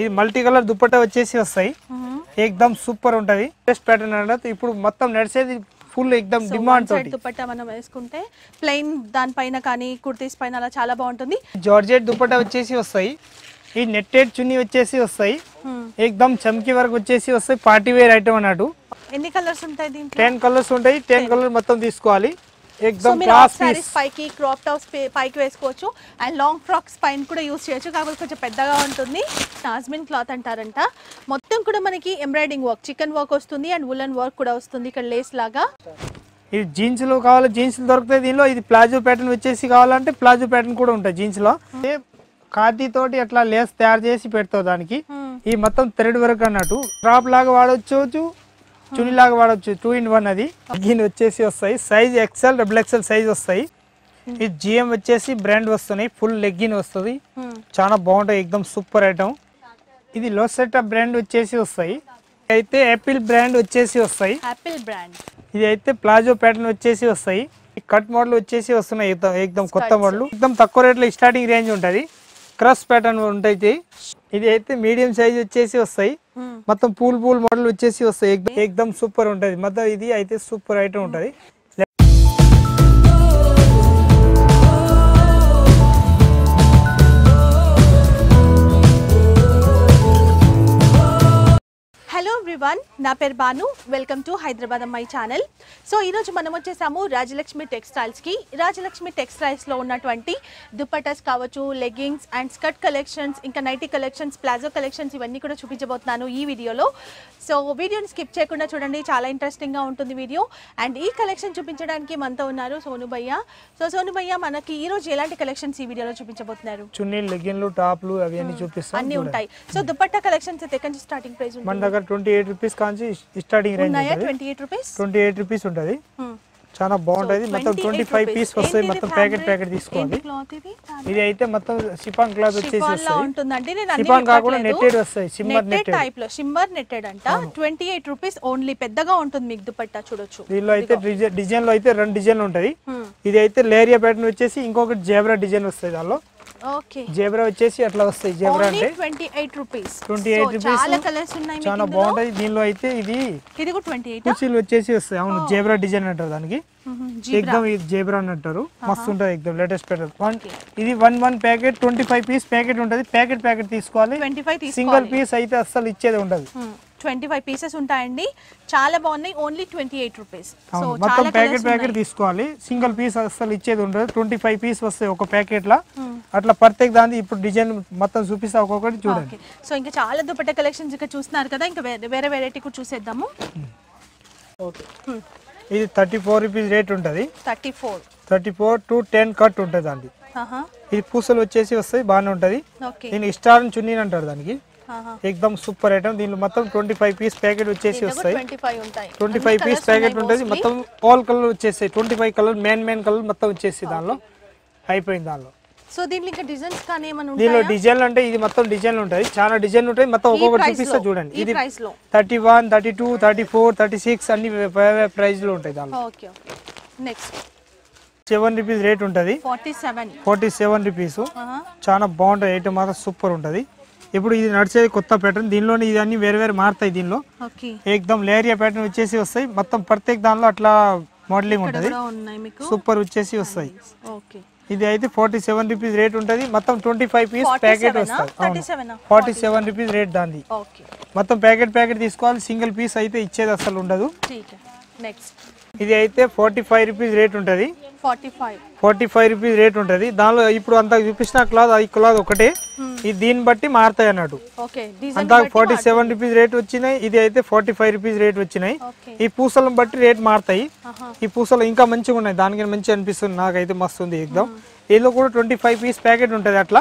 ఇది multi colour dupatta వచ్చేసి వస్తాయి. ఎక్దమ్ సూపర్ ఉంటది. బెస్ట్ ప్యాటర్న్ అంటే ఇప్పుడు మొత్తం నడిచేది ఫుల్ ఎక్దమ్ డిమాండ్ దుపట్టా మనం వేసుకుంటే ప్లెయిన్ దానిపైన కానీ కుర్తీస్ పైన అలా చాలా బాగుంటుంది. జార్జెట్ దుప్పట్టా వచ్చేసి వస్తాయి. ఈ నెట్టెడ్ చున్నీ వచ్చేసి వస్తాయి. ఎక్దమ్ చమ్కీ వరకు వచ్చేసి వస్తాయి. పార్టీ వేర్ ఐటమ్ అన్నట్టు. ఎన్ని కలర్స్ ఉంటాయి దీంట్లో? టెన్ కలర్స్ ఉంటాయి. టెన్ కలర్ మొత్తం తీసుకోవాలి. సో మీరు హాఫ్ సారీస్ పైకి క్రాప్ టాప్స్ పైకి వేసుకోవచ్చు. అండ్ లాంగ్ ఫ్రాక్స్ పైన కూడా యూస్ చేయొచ్చు. కాకపోతే కొంచెం పెద్దగా ఉంటుంది. నాజ్మిన్ క్లాత్ అంటారంట. మొత్తం కూడా మనకి ఎంబ్రాయిడింగ్ వర్క్ చికెన్ వర్క్ వస్తుంది అండ్ ఉలన్ వర్క్ కూడా వస్తుంది ఇక్కడ లేస్ లాగా. ఇది జీన్స్లో కావాలి జీన్స్ దొరుకుతాయి దీనిలో. ఇది ప్లాజో ప్యాటర్న్ వచ్చేసి కావాలంటే ప్లాజో ప్యాటర్న్ కూడా ఉంటాయి జీన్స్లో. ఇది ఖాదీ తోటి అట్లా లేస్ తయారు చేసి పెడతావు దానికి. Hmm. ఈ మొత్తం థ్రెడ్ వర్క్ అన్నట్టు. డ్రాప్ లాగా వాడవచ్చు చుని లాగా వాడవచ్చు టూ ఇన్ వన్ అది. దీని వచ్చేసి వస్తాయి. Size XL double XL size వస్తాయి. ఇది జిఎం వచ్చేసి బ్రాండ్ వస్తున్నాయి. ఫుల్ లెగ్గిన్ వస్తుంది. Hmm. చాలా బాగుంటాయి. ఎక్దమ్ సూపర్ ఐటమ్ ఇది లో సెట్ బ్రాండ్ వచ్చేసి వస్తాయి. అయితే యాపిల్ బ్రాండ్ వచ్చేసి వస్తాయి. యాపిల్ బ్రాండ్ ఇది అయితే ప్లాజో ప్యాటర్న్ వచ్చేసి వస్తాయి. కట్ మోడల్ వచ్చేసి వస్తున్నాయి. ఎక్దమ్ కొత్త మోడల్ ఎక్దమ్ తక్కువ రేట్లో స్టార్టింగ్ రేంజ్ ఉంటుంది. క్రస్ ప్యాటర్న్ ఉంటాయి. ఇది అయితే మీడియం సైజ్ వచ్చేసి వస్తాయి. మొత్తం పూల్ పూల్ మోడల్ వచ్చేసి వస్తాయి. ఎక్దమ్- సూపర్ ఉంటుంది. మొత్తం ఇది అయితే సూపర్ ఐటమ్ ఉంటుంది. ఎవ్రీవన్ నా పేరు బాను. వెల్కమ్ టు హైదరాబాద్ అమ్మాయి ఛానల్ సో ఈరోజు మనం వచ్చేసాము రాజలక్ష్మి టెక్స్టైల్స్కి రాజలక్ష్మి టెక్స్టైల్స్లో ఉన్నటువంటి దుపట్టాస్ కావచ్చు లెగ్గింగ్స్ అండ్ స్కర్ట్ కలెక్షన్స్ ఇంకా నైటీ కలెక్షన్స్ ప్లాజో కలెక్షన్స్ ఇవన్నీ కూడా చూపించబోతున్నాను ఈ వీడియోలో. సో వీడియోని స్కిప్ చేయకుండా చూడండి. చాలా ఇంట్రెస్టింగ్గా ఉంటుంది వీడియో. అండ్ ఈ కలెక్షన్ చూపించడానికి మనతో ఉన్నారు సోను భయ్య సో సోను భయ్య మనకి ఈరోజు ఎలాంటి కలెక్షన్స్ ఈ వీడియోలో చూపించబోతున్నారు? చున్నీ లెగ్గిన్లు టాప్లు అవి అన్ని చూపిస్తాం అన్నీ చూడండి. ఉంటాయి. సో దుపట్టా కలెక్షన్స్ అయితే ఎక్కడి నుంచి స్టార్టింగ్ ప్రైస్ మన దగ్గర twenty eight rupees Kanchi starting range twenty eight rupees twenty eight rupees ఉంటుంది. చాలా బాగుంటుంది. మొత్తం ట్వంటీ ఫైవ్ పీస్ వస్తాయి. మొత్తం ప్యాకెట్ ప్యాకెట్ క్లాత్ ఇది? అయితే మొత్తం సిపాన్ క్లాత్ వచ్చేసి వస్తాయి. షిఫాన్ కాకుండా. నెట్టెడ్ వస్తాయి. షిమ్మర్ నెట్టెడ్ టైప్లో షిమ్మర్ నెట్టెడ్ అంట. ట్వంటీ ఎయిట్ రూపీస్ ఓన్లీ పెద్దగా ఉంటుంది మీకు దుపట్టా చూడొచ్చు. దీనిలో అయితే డిజైన్లో అయితే రెండు డిజైన్ ఉంటుంది Hmm. ఇది అయితే లేరియా ప్యాటర్న్ వచ్చేసి ఇంకొకటి జేబ్రా డిజైన్ వస్తుంది దానిలో. జేబ్రా వచ్చేసి అట్లా వస్తాయి. జేబ్రా అంటే ట్వంటీ ఎయిట్ రూపీస్ 28 rupees. చాలా కలర్స్ ఉన్నాయి మీకు చాలా. బాగుంటుంది దీనిలో అయితే ఇది ట్వంటీ ఎయిట్ కుర్చీలు వచ్చేసి వస్తాయి. అవును జేబ్రా డిజైన్ అంటారు దానికి. ఎక్దమ్ ఇది జేబ్రా అని అంటారు. మస్తు ఉంటుంది ఎక్దమ్ లేటెస్ట్ ప్యాటర్న్ వన్ ఇది one one packet twenty five piece packet ఉంటుంది. ప్యాకెట్ ప్యాకెట్ తీసుకోవాలి. ట్వంటీ సింగిల్ పీస్ అయితే అస్సలు ఇచ్చేది ఉండదు. ట్వంటీ ఫైవ్ పీసెస్ ఉంటాయండి. చాలా బాగున్నాయి. Only twenty eight rupees. మొత్తం ప్యాకెట్ ప్యాకెట్ తీసుకోవాలి. సింగిల్ పీస్ అసలు ఇచ్చేది ఉండదు. ట్వంటీ ఫైవ్ పీస్ వస్తాయి ఒక ప్యాకెట్ లా అట్లా ప్రత్యేక దాని ఇప్పుడు డిజైన్ మొత్తం చూపిస్తా ఒక్కొక్కటి చూడండి. సో ఇంకా చాలా దుపట్టా కలెక్షన్స్ ఇక్కడ చూస్తున్నారు కదా. ఇంకా వేరే వేరే వెరైటీ కూడా చూసేద్దాము. ఇది థర్టీ ఫోర్ రూపీస్ రేట్ ఉంటుంది. Thirty four. Thirty four to ten cut ఉంటుంది అండి ఇది పూసలు వచ్చేసి వస్తాయి బాగానే ఉంటుంది. ఓకే దీని స్టార్ చున్నీ అంటారు దానికి. ఎక్దమ్ సూపర్ ఐటమ్. దీనిలో మొత్తం ట్వంటీ ఫైవ్ పీస్ ప్యాకెట్ వచ్చేసి వస్తాయి. ట్వంటీ ఫైవ్ ఉంటాయి పీస్ ప్యాకెట్ ఉంటుంది. మొత్తం ఆల్ కలర్ వచ్చేస్తాయి. Twenty five colour main main colour మొత్తం వచ్చేసి దానిలో. అయిపోయింది దానిలో. సో దీంట్లో ఇంకా డిజైన్స్ కానీ ఏమైనా దీనిలో ఉంటాయా? డిజైన్లు అంటే ఇది మొత్తం డిజైన్లు ఉంటుంది. చాలా డిజైన్ ఉంటాయి. మొత్తం ఒక్కొక్కటి చూపిస్తా చూడండి. ఇది thirty one thirty two thirty four thirty six అన్ని ప్రైస్లో ఉంటాయి దానిలో. నెక్స్ట్ సెవెన్ రూపీస్ రేట్ ఉంటుంది. Forty seven forty seven rupees చాలా బాగుంటుంది. ఐటమ్ మాత్రం సూపర్ ఉంటుంది. ఇప్పుడు ఇది నడిచేది కొత్త ప్యాటర్న్ దీనిలోనే ఇది అన్ని వేరే వేరే మారుతాయి దీనిలో. ఏకదం లేరియా ప్యాటర్న్ వచ్చేసి వస్తాయి. మొత్తం ప్రత్యేక దానిలో అట్లా మోడలింగ్ ఉంటుంది. సూపర్ వచ్చేసి వస్తాయి. ఇది అయితే ఫార్టీ సెవెన్ రూపీస్ రేట్ ఉంటుంది. మొత్తం ట్వంటీ ఫైవ్ పీస్ ప్యాకెట్ వస్తుంది seven forty seven rupees rate దాన్ని మొత్తం ప్యాకెట్ ప్యాకెట్ తీసుకోవాలి. సింగిల్ పీస్ అయితే ఇచ్చేది అసలు ఉండదు. నెక్స్ట్ ఇది అయితే ఫార్టీ ఫైవ్ రూపీస్ రేట్ ఉంటుంది. ఫార్టీ ఫైవ్ రూపీస్ రేట్ ఉంటుంది. దానిలో ఇప్పుడు అంత చూపించిన క్లాత్ ఈ క్లాత్ ఒకటే. ఇది దీన్ని బట్టి మారుతాయి అన్నట్టు. అంతా ఫార్టీ సెవెన్ రూపీస్ రేట్ వచ్చినాయి ఇది అయితే ఫార్టీ ఫైవ్ రూపీస్ రేట్ వచ్చినాయి ఈ పూసలను బట్టి రేట్ మారుతాయి. ఈ పూసలు ఇంకా మంచిగా ఉన్నాయి. దానికి మంచి అనిపిస్తుంది. నాకైతే మస్తు ఉంది ఎగ్దాం దీనిలో కూడా ట్వంటీ ఫైవ్ పీస్ ప్యాకెట్ ఉంటుంది అట్లా.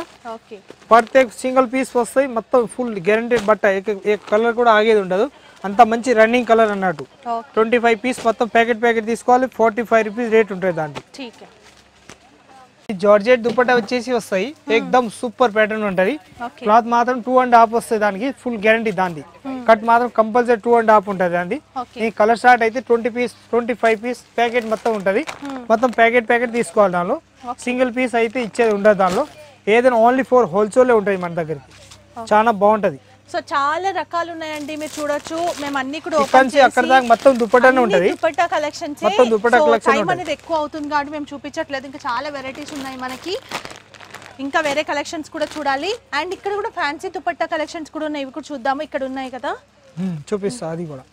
ప్రత్యేక సింగిల్ పీస్ వస్తాయి. మొత్తం ఫుల్ గ్యారంటెడ్ బట్ట. ఏ కలర్ కూడా ఆగేది ఉండదు. అంత మంచి రన్నింగ్ కలర్ అన్నట్టు. ట్వంటీ ఫైవ్ పీస్ మొత్తం ప్యాకెట్ ప్యాకెట్ తీసుకోవాలి ఫార్టీ ఫైవ్ రూపీస్ రేట్ ఉంటుంది దానికి జార్జెట్ దుపట్టా వచ్చేసి వస్తాయి. ఎక్దమ్ సూపర్ ప్యాటర్న్ ఉంటుంది. క్లాత్ మాత్రం టూ అండ్ హాఫ్ వస్తుంది దానికి ఫుల్ గ్యారంటీ దాన్ని కట్ మాత్రం కంపల్సరీ టూ అండ్ హాఫ్ ఉంటుంది దాన్ని ఈ కలర్ షార్ట్ అయితే twenty piece twenty five piece packet మొత్తం ఉంటుంది. మొత్తం ప్యాకెట్ ప్యాకెట్ తీసుకోవాలి దానిలో సింగిల్ పీస్ అయితే ఇచ్చేది ఉండదు దానిలో ఏదైనా ఓన్లీ ఫోర్ హోల్సేలే ఉంటాయి మన దగ్గరికి. చాలా బాగుంటది. సో చాలా రకాలు ఉన్నాయండి మీరు చూడొచ్చు. మేము అన్ని కూడా అక్కడ దాకా మొత్తం ఉంటది. దుపట్టా కలెక్షన్స్ మొత్తం దుపట్టా collection టైం ఉంటది. అనేది ఎక్కువ అవుతుంది కాబట్టి మేము చూపించట్లేదు. ఇంకా చాలా వెరైటీస్ ఉన్నాయి మనకి. ఇంకా వేరే కలెక్షన్స్ కూడా చూడాలి. అండ్ ఇక్కడ కూడా ఫ్యాన్సీ దుపట్టా కలెక్షన్స్ కూడా ఉన్నాయి. ఇవి కూడా చూద్దాము. ఇక్కడ ఉన్నాయి కదా. చూపిస్తా. అది కూడా.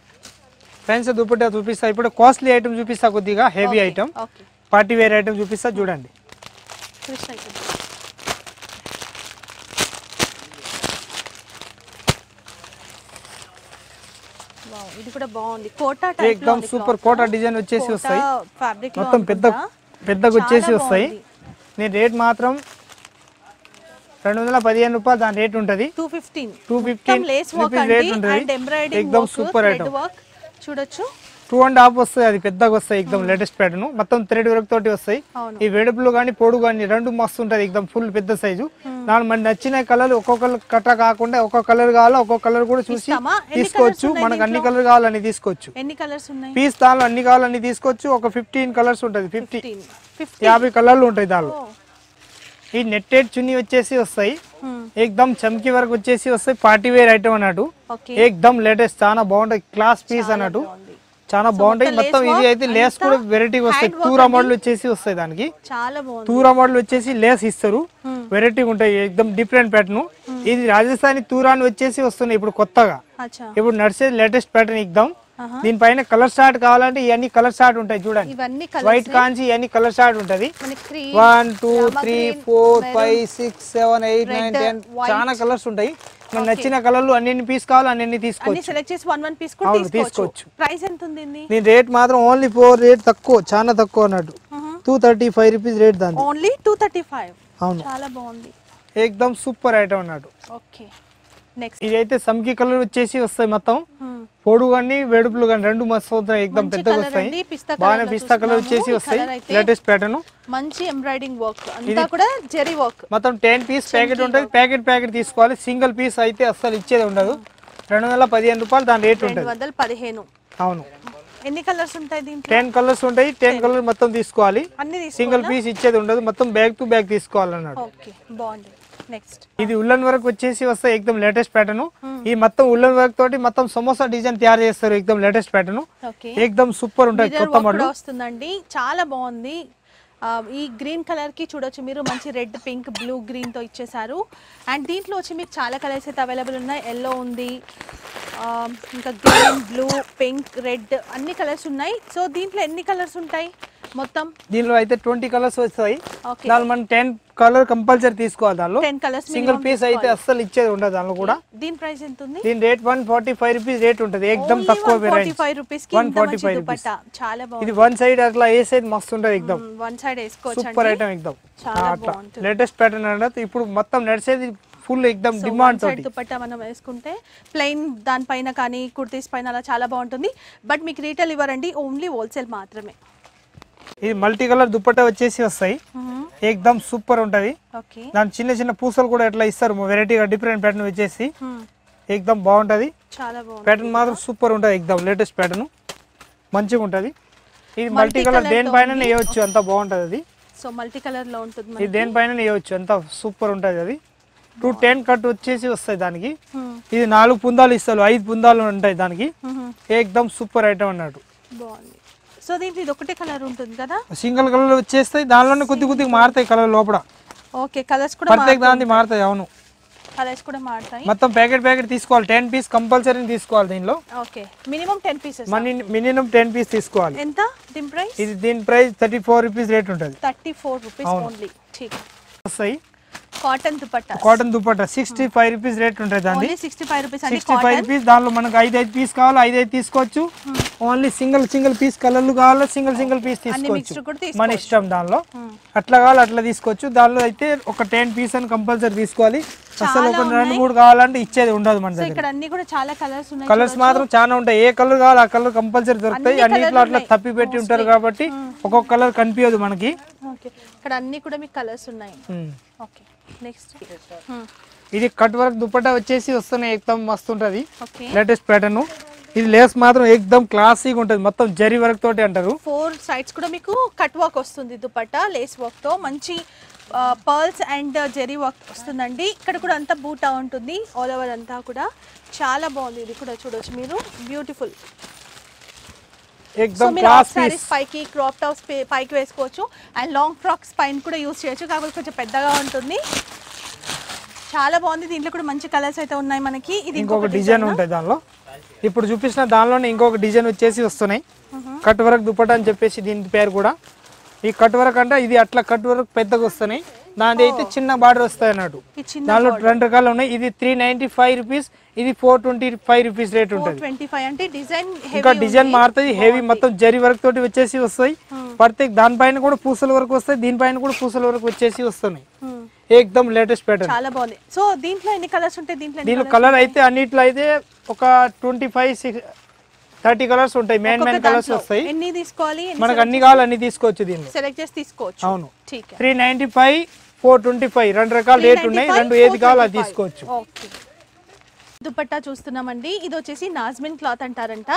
ఫ్రెండ్స్ దుప్పట్టా చూపిస్తా. ఇప్పుడు కాస్ట్లీ ఐటమ్ చూపిస్తా కొద్దిగా. Heavy item party wear item చూపిస్తా. చూడండి. కృష్ణ ఇది కూడా బాగుంది. కోటా టైప్ ఎక్దమ్ సూపర్ కోటా డిజైన్ వచ్చేసి వస్తాయి. ఫ్యాబ్రిక్ మొత్తం పెద్ద పెద్దగా వచ్చేసి వస్తాయి. నేను రేట్ మాత్రం రెండు వందల పదిహేను రూపాయలు దాని రేట్ ఉంటుంది. Two fifteen two fifteen lace work rupees rate అండి ఉంటుంది. ఎక్దమ్ సూపర్ ఐటమ్. వర్క్ చూడొచ్చు. టూ అండ్ హాఫ్ వస్తాయి. అది పెద్దగా వస్తాయి ఎక్దమ్ లేటెస్ట్ ప్యాటర్న్ మొత్తం థ్రెడ్ వర్క్ తోటి వస్తాయి. ఈ వెడుపులు కానీ పొడు కానీ రెండు మస్తు ఉంటుంది ఎక్దమ్ ఫుల్ పెద్ద సైజు దాని మన నచ్చిన కలర్ ఒక్కొక్క కట్ట కాకుండా ఒక్కొక్క కలర్ కావాలో ఒక్కొక్క కలర్ కూడా చూసి తీసుకోవచ్చు. మనకు అన్ని కలర్ కావాలని తీసుకోవచ్చు. ఎన్ని కలర్స్ ఉన్నాయి? పీస్ దానిలో అన్ని కావాలని తీసుకోవచ్చు. ఒక ఫిఫ్టీన్ కలర్స్ ఉంటుంది. ఫిఫ్టీ యాభై కలర్లు ఉంటాయి దానిలో. ఈ నెట్టెడ్ చున్నీ వచ్చేసి వస్తాయి. ఏకదమ్ చమ్కీ వరకు వచ్చేసి వస్తాయి. పార్టీ వేర్ ఐటమ్ అన్నట్టు. ఓకే ఏకదమ్ లేటెస్ట్ చాలా బాగుంటాయి. క్లాస్ పీస్ అన్నట్టు. చాలా బాగుంటాయి. మొత్తం ఇది అయితే లేస్ కూడా వెరైటీ వస్తాయి. తూరా మోడల్ వచ్చేసి వస్తాయి దానికి. చాలా బాగుంది. తూరా మోడల్ వచ్చేసి లేస్ ఇస్తారు. వెరైటీ ఉంటాయి. ఎక్దమ్ డిఫరెంట్ ప్యాటర్న్ ఇది రాజస్థానీ తూరాని వచ్చేసి వస్తున్నాయి ఇప్పుడు కొత్తగా. ఇప్పుడు నడిచేది లేటెస్ట్ ప్యాటర్న్ ఆహా. దీనిపైన కలర్ షార్ట్ కావాలంటే ఇవన్నీ కలర్ షార్ట్ ఉంటాయి చూడండి. వైట్ కాంచి ఇవన్నీ కలర్ షార్ట్ ఉంటది. One two three four five six seven eight nine ten. చాలా కలర్స్ ఉంటాయి. మనకు నచ్చిన కలర్లు అన్ని పీస్ కావాలి అన్ని తీసుకోవచ్చు. సెలెక్ట్ చేసి వన్ వన్ పీస్ కూడా తీసుకోవచ్చు. ప్రైస్ ఎంత ఉంది? దీని రేట్ మాత్రం ఓన్లీ ఫోర్ రేట్ తక్కువ చాలా తక్కువ అన్నట్టు. Two thirty five rupees rate దాన్ని ఓన్లీ టూ థర్టీ ఫైవ్ అవును. చాలా బాగుంది. ఏకదమ్ సూపర్ ఐటమ్ అన్నట్టు. ఓకే నెక్స్ట్ ఇది అయితే సంకి కలర్ వచ్చేసి వస్తాయి మొత్తం. పొడుగు కానీ వెడుపులు కానీ రెండు మస్తు అవుతాయి ఏకదమ్ మంచి పెద్దగా వస్తాయి. అండి, పిస్తా కలర్. వచ్చేసి వస్తాయి లేటెస్ట్ ప్యాటర్న్ మంచి ఎంబ్రాయిడింగ్ వర్క్ అంతా కూడా జెరీ వర్క్ మొత్తం టెన్ పీస్ ప్యాకెట్ ఉంటుంది. ప్యాకెట్ ప్యాకెట్ తీసుకోవాలి. సింగిల్ పీస్ అయితే అస్సలు ఇచ్చేది ఉండదు. రెండు వందల పదిహేను రూపాయలు దాని రేట్ ఉంటుంది. వందల పదిహేను. అవును. ఎన్ని కలర్స్ ఉంటాయి దీంట్లో? టెన్ కలర్స్ ఉంటాయి. టెన్ కలర్ మొత్తం తీసుకోవాలి. సింగిల్ పీస్ ఇచ్చేది ఉండదు. మొత్తం బ్యాగ్ టు బ్యాగ్ తీసుకోవాలన్నాడు. బాగుంది. నెక్స్ట్ ఇది ఉల్లన్ వర్క్ వచ్చేసి వస్తాయి. ఎక్దమ్ లేటెస్ట్ ప్యాటర్న్ ఈ మొత్తం ఉల్లన్ వర్క్ తోటి మొత్తం సమోసా డిజైన్ తయారు చేస్తారు ఎక్దమ్ లేటెస్ట్ ప్యాటర్న్ ఓకే. ఎక్దమ్ సూపర్ ఉంటుంది కొత్త మోడల్ వస్తుందండి. చాలా బాగుంది. ఈ గ్రీన్ కలర్కి చూడొచ్చు మీరు. మంచి రెడ్ పింక్ బ్లూ గ్రీన్తో ఇచ్చేసారు అండ్ దీంట్లో వచ్చి మీకు చాలా కలర్స్ అయితే అవైలబుల్ ఉన్నాయి. ఎల్లో ఉంది. ఆ, ఇంకా గ్రీన్ బ్లూ పింక్ రెడ్ అన్ని కలర్స్ ఉన్నాయి. సో దీంట్లో ఎన్ని కలర్స్ ఉంటాయి? మొత్తం? దీనిలో అయితే ట్వంటీ కలర్స్ వస్తాయి. మనం టెన్ కలర్ కంపల్సరీ తీసుకోవాలి దానిలో. సింగిల్ పీస్ అయితే అస్సలు ఇచ్చేది ఉండదు దానిలో కూడా. దీని ప్రైస్ ఎంత ఉంది దీని rate one forty five rupees rate ఉంటుంది ఎక్దమ్ తక్కువ వన్ ఫార్టీ ఫైవ్ రూపీస్ ఇది వన్ సైడ్ అట్లా వేసేది మస్తు ఉంటుంది ఎక్దమ్ వన్ సైడ్ వేసుకోవచ్చు సూపర్ ఐటమ్ ఎక్దమ్ చాలా అట్లా. లేటెస్ట్ ప్యాటర్న్ అంటే ఇప్పుడు మొత్తం నడిచేది ఫుల్ ఎక్దమ్ డిమాండ్ తోటి. దుపట్టా మనం వేసుకుంటే ప్లెయిన్ దానిపైన కానీ కుర్తీస్ పైన అలా చాలా బాగుంటుంది. బట్ మీకు రీటైల్ ఇవ్వరండి ఓన్లీ హోల్సేల్ మాత్రమే. ఇది మల్టీ కలర్ దుపట్టా వచ్చేసి వస్తాయి. ఎక్దమ్ సూపర్ ఉంటది. దాని చిన్న చిన్న పూసలు కూడా ఎట్లా ఇస్తారు వెరైటీగా డిఫరెంట్ ప్యాటర్న్ వచ్చేసి. ఎక్దమ్ బాగుంటది. ప్యాటర్న్ మాత్రం సూపర్ ఉంటుంది ఎక్దమ్ లేటెస్ట్ ప్యాటర్న్ మంచిగా ఉంటది. ఇది మల్టీ కలర్ దేనిపైన. వేయవచ్చు అంత బాగుంటది అది. సో మల్టీ కలర్లో ఉంటుంది ఇది. దేనిపైన వేయవచ్చు అంత సూపర్ ఉంటుంది అది. టూ టెన్ కట్ వచ్చేసి వస్తాయి దానికి. ఇది నాలుగు పుందాలు ఇస్తారు ఐదు పుందాలు ఉంటాయి దానికి. ఏకదమ్ సూపర్ ఐటమ్ అన్నట్టు. బాగుంది. సో దీంట్లో ఇది ఒకటే కలర్ ఉంటుంది కదా? సింగిల్ కలర్ వచ్చేస్తాయి దానిలోనే కొద్ది కొద్దిగా మారుతాయి కలర్ లోపల. ఓకే కలర్స్ కూడా ప్రత్యేక దాని మారుతాయి అవును. కలర్స్ కూడా మారుతాయి. మొత్తం ప్యాకెట్ ప్యాకెట్ తీసుకోవాలి. టెన్ పీస్ కంపల్సరీ తీసుకోవాలి దీనిలో. Okay minimum ten pieces. Money minimum ten piece తీసుకోవాలి. ఎంత? దీని ప్రైస్? ఇది దీని price thirty four rupees rate ఉంటుంది. Thirty four rupees only. వస్తాయి. Cotton dupatta cotton dupatta sixty five rupees rate ఉంటుంది ఓన్లీ సిక్స్టీ ఫైవ్ రూపీస్ అండి సిక్స్టీ ఫైవ్ రూపీస్ దానిలో మనకు ఐదు ఐదు పీస్ కావాలి? ఐదు ఐదు తీసుకోవచ్చు ఓన్లీ సింగిల్ సింగిల్ పీస్ కలర్లు కావాలో? సింగిల్ సింగిల్ పీస్ తీసుకోవచ్చు. మన ఇష్టం దానిలో. అట్లా కావాలి? అట్లా తీసుకోవచ్చు. దానిలో అయితే ఒక టెన్ పీస్ అని కంపల్సరీ తీసుకోవాలి. అసలు ఒక రెండు మూడు కావాలంటే ఇచ్చేది ఉండదు మన సో దగ్గర. ఇక్కడ అన్ని కూడా చాలా కలర్స్ ఉన్నాయి కలర్స్ మాత్రం చాలా ఉంటాయి. ఏ కలర్ కావాలి ఆ కలర్ కంపల్సరీ దొరుకుతాయి. అన్ని అన్నిట్లో అట్లా. తప్పి పెట్టి ఉంటారు కాబట్టి ఒక్కొక్క కలర్ కనిపించదు మనకి. ఓకే ఇక్కడ అన్ని కూడా మీకు కలర్స్ ఉన్నాయి. ఓకే నెక్స్ట్ ఇది కట్ వర్క్ దుపట్టా వచ్చేసి వస్తున్నాయి ఎక్దమ్ మస్తు ఉంటుంది లేటెస్ట్ ప్యాటర్న్ ఇది లేస్ మాత్రం ఎక్దమ్ క్లాసీగా ఉంటుంది. మొత్తం జరి వర్క్ తోటి అంటారు. ఫోర్ సైడ్స్ కూడా మీకు కట్ వర్క్ వస్తుంది దుపట్టా లేస్ వర్క్తో. మంచి పర్ల్స్ అండ్ జెరీ వర్క్ వస్తుందండి. ఇక్కడ కూడా అంతా బూటా ఉంటుంది. ఆల్ ఓవర్ అంతా కూడా చాలా బాగుంది. ఇది కూడా చూడొచ్చు మీరు. బ్యూటిఫుల్ సో మీరు హాఫ్ పైకి క్రాప్ టాప్స్ పైకి వేసుకోవచ్చు. అండ్ లాంగ్ ఫ్రాక్స్ పైన కూడా యూస్ చేయొచ్చు. కాకపోతే కొంచెం పెద్దగా ఉంటుంది. చాలా బాగుంది. దీంట్లో కూడా మంచి కలర్స్ అయితే ఉన్నాయి మనకి. ఇది ఇంకొక డిజైన్ ఉంటుంది దానిలో. ఇప్పుడు చూపించిన దానిలోనే ఇంకొక డిజైన్ వచ్చేసి వస్తున్నాయి. కట్ వర్క్ దుపట్టా అని చెప్పేసి దీని పేరు కూడా. ఈ కట్ వర్క్ అంటే ఇది అట్లా కట్ వర్క్ పెద్దగా వస్తున్నాయి. దాని అయితే చిన్న బార్డర్ వస్తాయి అన్నట్టు. దానిలో రెండు రకాలు ఉన్నాయి. ఇది త్రీ నైన్టీ ఫైవ్ రూపీస్ ఇది four twenty five rupees rate ఉంటుంది ఇంకా డిజైన్ మారుతుంది హెవీ మొత్తం జరి వర్క్ తోటి వచ్చేసి వస్తాయి. పడితే దానిపైన కూడా పూసల వరకు వస్తాయి దీనిపైన కూడా పూసల వరకు వచ్చేసి వస్తున్నాయి. ఏకదమ్ లేటెస్ట్ ప్యాటర్న్ చాలా బాగుంది. సో దీంట్లో ఎన్ని కలర్స్ ఉంటాయి? దీంట్లో దీనిలో కలర్ అయితే అన్నిట్లో అయితే ఒక twenty five six thirty colours ఉంటాయి. మెయిన్ మెయిన్ కలర్స్ వస్తాయి. ఎన్ని తీసుకోవాలి మనకు అన్ని కావాలి అన్ని తీసుకోవచ్చు దీన్ని. సెలెక్ట్ చేసి తీసుకోవచ్చు. అవును. Three ninety five four twenty five రెండు రకాల రేట్ ఉన్నాయి. రెండు ఏది కావాలో అది తీసుకోవచ్చు. ఓకే దుపట్టా చూస్తున్నామండి. ఇది వచ్చేసి నాజ్మిన్ క్లాత్ అంటారంట.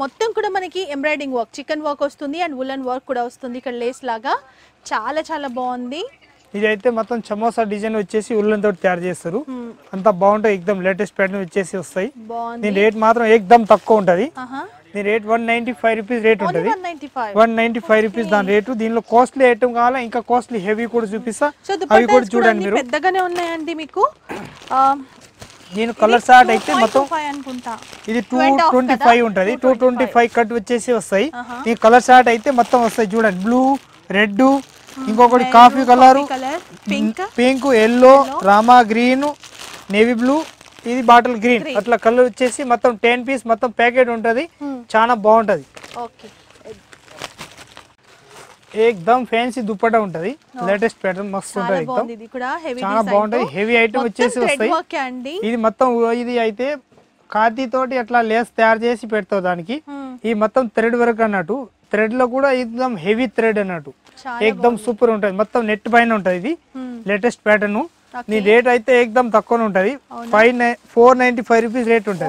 మొత్తం కూడా మనకి ఎంబ్రాయిడింగ్ వర్క్ చికెన్ వర్క్ వస్తుంది అండ్ వులన్ వర్క్ కూడా వస్తుంది. ఇక్కడ లేస్ లాగా. చాలా చాలా బాగుంది. ఇది అయితే మొత్తం చమోసా డిజైన్ వచ్చేసి ఉల్లన్ తోటి తయారు చేస్తారు. అంత బాగుంటాయి. ఎక్దమ్ లేటెస్ట్ ప్యాటర్న్ వచ్చేసి వస్తాయి. దీని రేట్ మాత్రం ఎక్దమ్ తక్కువ ఉంటుంది. దీని rate one ninety five rupees rate ఉంటుంది. వన్ నైన్టీ ఫైవ్ రూపీస్ దాని రేటు దీనిలో కాస్ట్లీ ఐటమ్ కావాలా? ఇంకా కాస్ట్లీ హెవీ కూడా చూపిస్తా. అవి కూడా చూడండి మీరు. పెద్దగానే ఉన్నాయండి మీకు? దీని కలర్ షార్ట్ అయితే మొత్తం ఇది టూ 20 off ట్వంటీ? ఫైవ్ ఉంటుంది. టూ ట్వంటీ ఫైవ్ కట్ వచ్చేసి వస్తాయి. ఈ కలర్ షార్ట్ అయితే మొత్తం వస్తాయి. చూడండి. బ్లూ రెడ్ ఇంకొకటి coffee colour pink pink yellow Rama green navy blue ఇది బాటిల్ గ్రీన్ అట్లా కలర్ వచ్చేసి మొత్తం టెన్ పీస్ మొత్తం ప్యాకెట్ ఉంటుంది. చాలా బాగుంటది. ఓకే ఏకదమ్ ఫ్యాన్సీ దుప్పటా ఉంటది. లేటెస్ట్ ప్యాటర్న్ మస్తు ఉంటది ఇది చాలా బాగుంటది. హెవీ ఐటమ్ వచ్చేసి వస్తాయి. ఇది మొత్తం ఇది అయితే ఖాదీ తోటి అట్లా లేస్ తయారు చేసి పెడతావు దానికి. Hmm. ఈ మొత్తం థ్రెడ్ వర్క్ అన్నట్టు. థ్రెడ్లో కూడా ఎక్దమ్ హెవీ థ్రెడ్ అన్నట్టు. ఎక్దమ్ సూపర్ ఉంటది. మొత్తం నెట్ పైన ఉంటది ఇది. Latest pattern. నీ రేట్ అయితే ఎక్దమ్ తక్కువ ఉంటది. Five four ninety five rupees rate ఉంటది.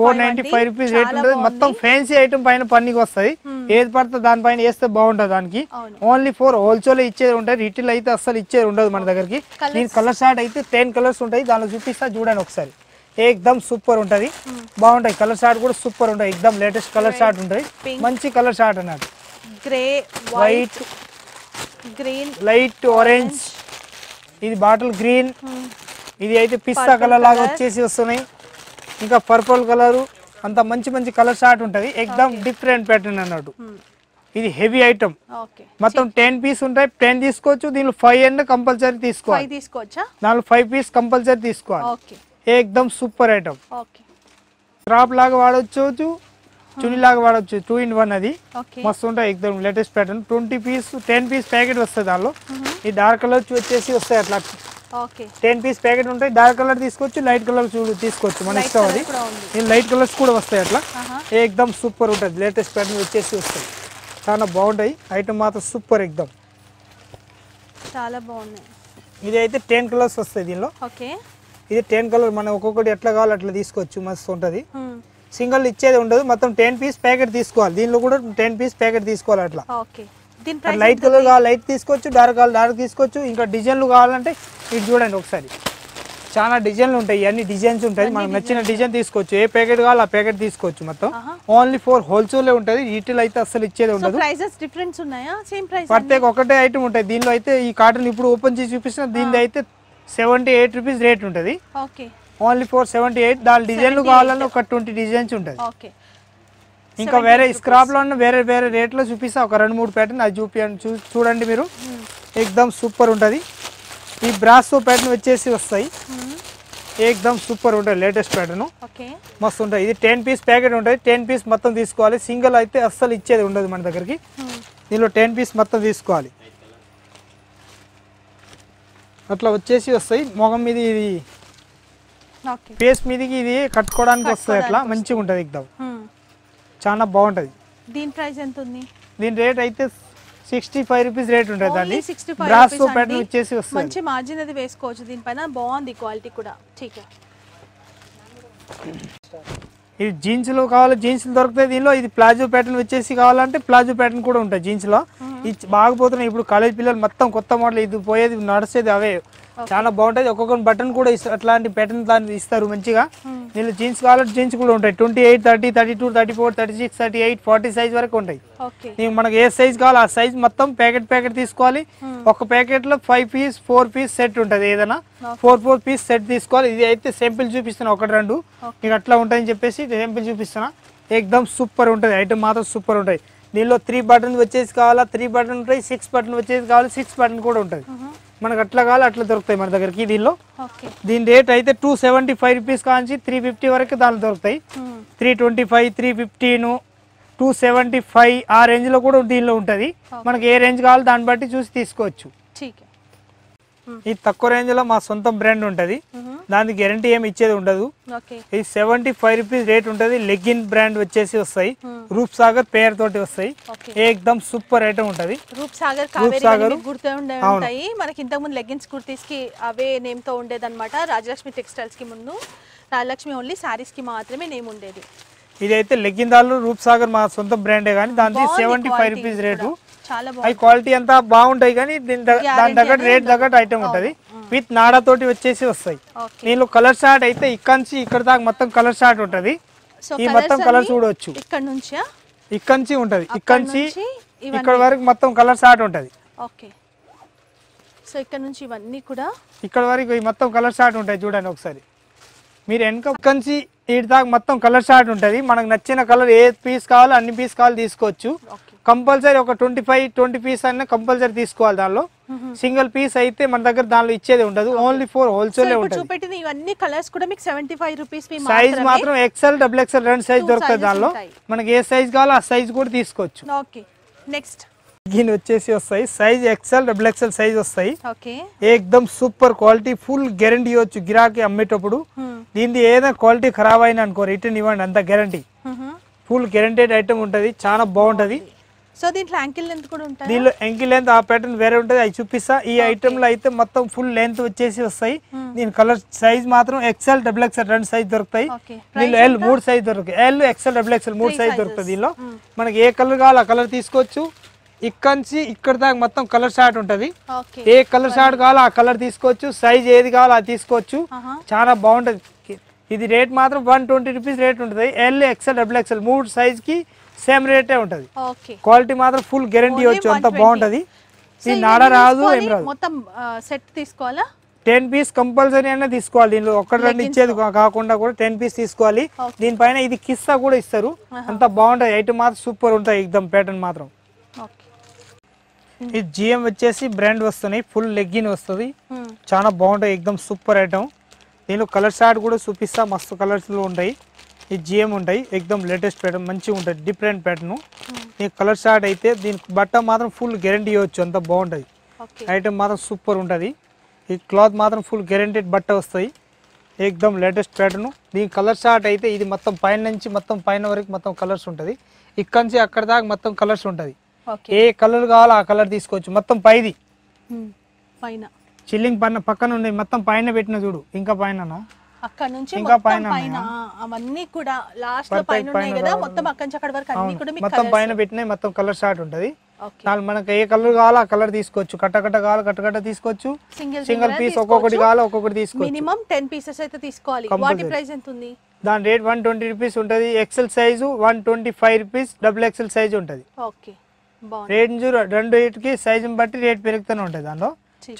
Four ninety five rupees rate ఉంటది. మొత్తం ఫ్యాన్సీ ఐటమ్ పైన పనికి వస్తుంది. ఏది పడితే దానిపైన వేస్తే బాగుంటది దానికి. ఓన్లీ ఫోర్ హోల్సేల్ ఇచ్చేది ఉంటుంది. రిటైల్ అయితే అస్సలు ఇచ్చేది ఉండదు మన దగ్గరికి. దీని కలర్ షార్ట్ అయితే టెన్ కలర్స్ ఉంటాయి. దానిలో చూపిస్తా చూడండి ఒకసారి. ఏకదమ్ సూపర్ ఉంటది. బాగుంటాయి. కలర్ షార్ట్ కూడా సూపర్ ఉంటాయి. ఎక్దమ్ లేటెస్ట్ కలర్ షార్ట్ pink. మంచి కలర్ షార్ట్ అన్నట్టు. Grey white green light orange ఇది బాటిల్ గ్రీన్ ఇది అయితే పిస్తా కలర్ లాగా వచ్చేసి వస్తున్నాయి. ఇంకా పర్పుల్ కలరు అంత మంచి మంచి కలర్ షార్ట్ ఉంటుంది. ఎక్దమ్ డిఫరెంట్ ప్యాటర్న్ అన్నట్టు. ఇది హెవీ ఐటమ్ మొత్తం టెన్ పీస్ ఉంటాయి. టెన్ తీసుకోవచ్చు. దీనిలో ఫైవ్ అండ్ కంపల్సరీ తీసుకోవాలి. తీసుకోవచ్చా? దానిలో ఫైవ్ పీస్ కంపల్సరీ తీసుకోవాలి. ఏకదమ్ సూపర్ ఐటమ్ క్రాప్ లాగా వాడవచ్చు చుని లాగా వాడవచ్చు టూ ఇన్ వన్ అది. మస్తు ఉంటాయి ఎక్దమ్ latest pattern twenty piece ten piece packet వస్తుంది దానిలో. ఈ డార్క్ కలర్ వచ్చేసి వస్తాయి అట్లా. టెన్ పీస్ ప్యాకెట్ ఉంటాయి డార్క్ కలర్ తీసుకోవచ్చు లైట్ కలర్ చూడు తీసుకోవచ్చు మన ఇష్టం అది. లైట్ కలర్స్ కూడా వస్తాయి అట్లా. ఆహా. ఏకదమ్ సూపర్ ఉంటుంది లేటెస్ట్ ప్యాటర్న్ వచ్చేసి వస్తాయి. చాలా బాగుంటాయి ఐటమ్ మాత్రం సూపర్ ఎక్దమ్ చాలా బాగున్నాయి. ఇది అయితే టెన్ కలర్స్ వస్తాయి దీనిలో. ఇది టెన్ కలర్ మనం ఒక్కొక్కటి ఎట్లా కావాలో అట్లా తీసుకోవచ్చు మస్తు ఉంటుంది. సింగిల్ ఇచ్చేది ఉండదు. మొత్తం టెన్ పీస్ ప్యాకెట్ తీసుకోవాలి. దీనిలో కూడా టెన్ పీస్ ప్యాకెట్ తీసుకోవాలి అట్లా. లైట్ కలర్ కావాలి లైట్ తీసుకోవచ్చు డార్క్ కావాలి డార్క్ తీసుకోవచ్చు. ఇంకా డిజైన్లు కావాలంటే ఇది చూడండి ఒకసారి. చాలా డిజైన్లు ఉంటాయి. ఇవన్నీ డిజైన్స్ ఉంటాయి. మనకు నచ్చిన డిజైన్ తీసుకోవచ్చు. ఏ ప్యాకెట్ కావాలో ఆ ప్యాకెట్ తీసుకోవచ్చు మొత్తం. ఓన్లీ ఫోర్ హోల్సేల్ ఉంటుంది. రీటైల్ అయితే అసలు ఇచ్చేది ఉండదు. ప్రైజెస్ డిఫరెన్స్ ఉన్నాయా? సేమ్ ప్రైస్ ప్రత్యేక ఒకటే ఐటమ్ ఉంటుంది దీనిలో అయితే ఈ కాటన్ ఇప్పుడు ఓపెన్ చేసి చూపిస్తున్న దీనిలో అయితే సెవెంటీ ఎయిట్ రూపీస్ రేట్ ఉంటుంది ఓన్లీ ఫోర్ సెవెంటీ ఎయిట్ దాని డిజైన్లు కావాలని ఒక ట్వంటీ డిజైన్స్ ఉంటుంది ఇంకా వేరే స్క్రాప్లో ఉన్న వేరే వేరే రేట్లో చూపిస్తా. ఒక రెండు మూడు ప్యాటర్న్ అది చూపించండి చూ చూడండి మీరు. ఎక్దమ్ సూపర్ ఉంటుంది. ఈ బ్రాస్తో ప్యాటర్న్ వచ్చేసి వస్తాయి. ఏకదమ్ సూపర్ ఉంటుంది లేటెస్ట్ ప్యాటర్న్ మస్తు ఉంటుంది. ఇది టెన్ పీస్ ప్యాకెట్ ఉంటుంది. టెన్ పీస్ మొత్తం తీసుకోవాలి. సింగిల్ అయితే అస్సలు ఇచ్చేది ఉండదు మన దగ్గరికి. దీనిలో టెన్ పీస్ మొత్తం తీసుకోవాలి. అట్లా వచ్చేసి వస్తాయి. మొగం మీద ఇది ఫేస్ మీదకి ఇది కట్టుకోవడానికి వస్తుంది అట్లా మంచిగా ఉంటుంది ఎక్దమ్ చాలా బాగుంటుంది. దీని ప్రైస్ ఎంత ఉంది దీని రేట్ అయితే సిక్స్టీ ఫైవ్ రూపీస్ రేట్ ఉంటుంది అండి బ్రాస్తో ప్యాటర్న్ వచ్చేసి వస్తుంది. మంచి మార్జిన్ అది వేసుకోవచ్చు దీనిపైన. బాగుంది క్వాలిటీ కూడా. ఠీక్ ఇది జీన్స్లో కావాలి జీన్స్లు దొరుకుతాయి దీనిలో. ఇది ప్లాజో ప్యాటర్న్ వచ్చేసి కావాలంటే ప్లాజో ప్యాటర్న్ కూడా ఉంటాయి జీన్స్లో ఇది బాగా పోతున్నాయి ఇప్పుడు కాలేజ్ పిల్లలు మొత్తం కొత్త మోడల్ ఇది పోయేది నడిచేది అవే. చాలా బాగుంటుంది. ఒక్కొక్క బటన్ కూడా ఇస్తారు అట్లాంటి ప్యాటర్న్ దాన్ని ఇస్తారు మంచిగా. దీనిలో జీన్స్ కావాలంటే జీన్స్ కూడా ఉంటాయి. Twenty eight thirty thirty two thirty four thirty six thirty eight forty size వరకు ఉంటాయి. నీకు మనకి ఏ సైజ్ కావాలో ఆ సైజ్ మొత్తం ప్యాకెట్ ప్యాకెట్ తీసుకోవాలి. ఒక ప్యాకెట్లో five piece four piece set ఉంటుంది ఏదైనా. ఫోర్ ఫోర్ పీస్ సెట్ తీసుకోవాలి. ఇది అయితే సింపుల్ చూపిస్తున్నా ఒకటి రెండు. మీకు అట్లా ఉంటాయని చెప్పేసి సింపుల్ చూపిస్తున్నా. ఎక్దమ్ సూపర్ ఉంటుంది. ఐటమ్ మాత్రం సూపర్ ఉంటాయి. దీనిలో త్రీ బటన్ వచ్చేసి కావాలా? త్రీ బటన్ ఉంటాయి. సిక్స్ బటన్ వచ్చేసి కావాలి? సిక్స్ బటన్ కూడా ఉంటుంది. మనకు అట్లా కావాలి అట్లా దొరుకుతాయి మన దగ్గరికి దీనిలో. దీని రేట్ అయితే టూ సెవెంటీ ఫైవ్ రూపీస్ కాంచి త్రీ ఫిఫ్టీ వరకు దానిలో దొరుకుతాయి. Three twenty five three fifteen two seventy five ఆ రేంజ్లో కూడా దీనిలో ఉంటుంది. మనకి ఏ రేంజ్ కావాలో దాన్ని బట్టి చూసి తీసుకోవచ్చు. ఈ తక్కువ రేంజ్లో మా సొంత బ్రాండ్ ఉంటది. దానికి గ్యారంటీ ఏమి ఇచ్చేది ఉండదు. ఇది సెవెంటీ ఫైవ్ రూపీస్ రేట్ ఉంటుంది. లెగ్గిన్ బ్రాండ్ వచ్చేసి వస్తాయి. రూప్ సాగర్ పేరు తోటి వస్తాయి. ఏదమ్ సూపర్ ఐటమ్ ఉంటది. రూప్ సాగర్ రూప్ సాగర్. మనకి ఇంతకు ముందు లెగ్గిన్స్ కుర్తీస్కి అవే నేమ్తో ఉండేదన్నమాట. రాజలక్ష్మి టెక్స్టైల్స్కి ముందు. రాజలక్ష్మి ఓన్లీ సారీస్కి మాత్రమే నేమ్ ఉండేది. ఇదైతే లెగ్గిందాలు రూప్ సాగర్ మా సొంత బ్రాండే కానీ దానికి సెవెంటీ ఫైవ్ రూపీస్ రేటు అవి క్వాలిటీ అంతా బాగుంటాయి కానీ దీని దాని తగ్గట్టు రేట్ తగ్గట్టు ఐటమ్ ఉంటుంది. విత్ నాడా తోటి వచ్చేసి వస్తాయి. దీనిలో కలర్ షార్ట్ అయితే ఇక్కడ నుంచి ఇక్కడ దాకా మొత్తం కలర్ షార్ట్ ఉంటుంది. ఈ మొత్తం కలర్ చూడవచ్చు ఇక్కడ నుంచా? ఇక్కడ నుంచి ఉంటుంది. ఇక్కడ నుంచి ఇక్కడ వరకు మొత్తం కలర్ షార్ట్ ఉంటుంది. ఓకే. సో ఇక్కడ నుంచి ఇవన్నీ కూడా? ఇక్కడ వరకు మొత్తం కలర్ షార్ట్ ఉంటాయి చూడండి ఒకసారి. మీరు వెనక నుంచి ఇటు దాకా మొత్తం కలర్ షార్ట్ ఉంటుంది. మనకు నచ్చిన కలర్ ఏ పీస్ కావాలో అన్ని పీస్ కావాలి తీసుకోవచ్చు. కంపల్సరీ ఒక ట్వంటీ ఫైవ్ ట్వంటీ పీస్ అయినా కంపల్సరీ తీసుకోవాలి దానిలో. సింగిల్ పీస్ అయితే మన దగ్గర దానిలో ఇచ్చేది ఉండదు. ఓన్లీ ఫోర్ హోల్సేల్ ఇప్పుడు ఉంటుంది. చూపెట్టిన ఇవన్నీ కలర్స్ కూడా మీకు సెవెంటీ ఫైవ్ రూపీస్ సైజ్ మాత్రం ఎక్సెల్ డబుల్ ఎక్సెల్ రెండు సైజ్ దొరుకుతుంది దానిలో. మనకి ఏ సైజ్ కావాలో ఆ సైజ్ కూడా తీసుకోవచ్చు. ఓకే. నెక్స్ట్ దీని వచ్చేసి వస్తాయి. Size XL double XL size వస్తాయి. ఓకే. ఏకదమ్ సూపర్ క్వాలిటీ ఫుల్ గ్యారంటీ ఇవ్వచ్చు గిరాకీ అమ్మేటప్పుడు. దీనిది ఏదైనా క్వాలిటీ ఖరాబ్ అయినా అనుకో రిటర్న్ ఇవ్వండి అంత గ్యారంటీ ఫుల్ గ్యారంటెడ్ ఐటమ్ ఉంటుంది చాలా బాగుంటుంది. సో దీంట్లో యాంకిల్ లెంత్ కూడా ఉంటాయి? దీనిలో ఎంకి లెంత్ ఆ ప్యాటర్న్ వేరే ఉంటుంది అవి చూపిస్తా. ఈ ఐటమ్లో అయితే మొత్తం ఫుల్ లెంత్ వచ్చేసి వస్తాయి. దీని కలర్ సైజ్ మాత్రం ఎక్సెల్ డబుల్ ఎక్సెల్ రెండు సైజ్ దొరుకుతాయి. దీనిలో ఎల్ మూడు సైజ్ దొరుకుతాయి. ఎల్ ఎక్సెల్ డబుల్ ఎక్సెల్ మూడు సైజ్ దొరుకుతుంది దీనిలో మనకి ఏ కలర్ కావాలో ఆ కలర్ తీసుకోవచ్చు. ఇక్కడ నుంచి ఇక్కడ దాకా మొత్తం కలర్ షార్ట్ ఉంటుంది. ఏ కలర్ షార్ట్ కావాలో ఆ కలర్ తీసుకోవచ్చు. సైజ్ ఏది కావాలో అది తీసుకోవచ్చు. ఆహా. చాలా బాగుంటుంది. ఇది రేట్ మాత్రం వన్ ట్వంటీ రూపీస్ రేట్ ఉంటుంది. ఎల్ ఎక్సెల్ డబుల్ ఎక్సెల్ మూడు సైజ్కి సేమ్ రేటే ఉంటుంది. క్వాలిటీ మాత్రం ఫుల్ గ్యారంటీ ఇవ్వచ్చు అంత 120. బాగుంటుంది. ఇవన్నీ నాడ రాదు ఏం రాదు. మొత్తం సెట్ తీసుకోవాలా? టెన్ పీస్ కంపల్సరీ అయినా తీసుకోవాలి. దీనిలో ఒక్కటి రెండు ఇచ్చేది కాకుండా కూడా టెన్ పీస్ తీసుకోవాలి. దీనిపైన ఇది కిస్సా కూడా ఇస్తారు. అంత బాగుంటుంది. ఐటమ్ మాత్రం సూపర్ ఉంటాయి ఎగ్దమ్ ప్యాటర్న్ మాత్రం. ఇది జిఎం వచ్చేసి బ్రాండ్ వస్తున్నాయి. ఫుల్ లెగ్గిన్ వస్తుంది. చాలా బాగుంటాయి. ఎగ్దమ్ సూపర్ ఐటమ్ దీనిలో కలర్ షార్ట్ కూడా చూపిస్తా. మస్తు కలర్స్లో ఉంటాయి. ఈ జిఎం ఉంటాయి. ఎగ్దమ్ లేటెస్ట్ ప్యాటర్న్ మంచిగా ఉంటుంది డిఫరెంట్ ప్యాటర్న్ ఈ కలర్ షార్ట్ అయితే దీని బట్ట మాత్రం ఫుల్ గ్యారంటీ ఇవ్వచ్చు. అంత బాగుంటుంది. ఐటమ్ మాత్రం సూపర్ ఉంటుంది. ఈ క్లాత్ మాత్రం ఫుల్ గ్యారంటెడ్ బట్ట వస్తాయి. ఏకదమ్ లేటెస్ట్ ప్యాటర్న్ దీని కలర్ షార్ట్ అయితే ఇది మొత్తం పైన నుంచి మొత్తం పైన వరకు మొత్తం కలర్స్ ఉంటుంది. ఇక్కడ నుంచి అక్కడ దాకా మొత్తం కలర్స్ ఉంటుంది. ఏ కలర్ కావాలో ఆ కలర్ తీసుకోవచ్చు. మొత్తం పైది. పైన. చిల్లింగ్ పైన పక్కన ఉంది. మొత్తం పైన పెట్టిన చూడు. ఇంకా పైన అక్కడ నుంచి ఇంకా పైన అవన్నీ కూడా లాస్ట్లో పైన ఉన్నాయి కదా. మొత్తం అక్కడి నుంచి అక్కడి వరకు అన్ని కూడా మొత్తం పైన పెట్టిన మొత్తం కలర్ షార్ట్ ఉంటుంది. దాని మనకి ఏ కలర్ కావాలో ఆ కలర్ తీసుకోవచ్చు. కట్ట కట్ట కావాలో కట్ట కట్ట తీసుకోవచ్చు. సింగిల్ సింగిల్ పీస్ ఒక్కొక్కటి కావాలో ఒక్కొక్కటి తీసుకోవచ్చు. మినిమం టెన్ పీసెస్ అయితే తీసుకోవాలి. వాటి. ప్రైస్ ఎంత ఉంది? దాని రేట్ వన్ ట్వంటీ రూపీస్ ఉంటుంది. XL size one twenty five rupees double XL size ఉంటుంది. ఓకే రేంజ్ రెండు రేట్కి సైజుని బట్టి రేట్ పెరుగుతూనే ఉంటుంది దానిలో.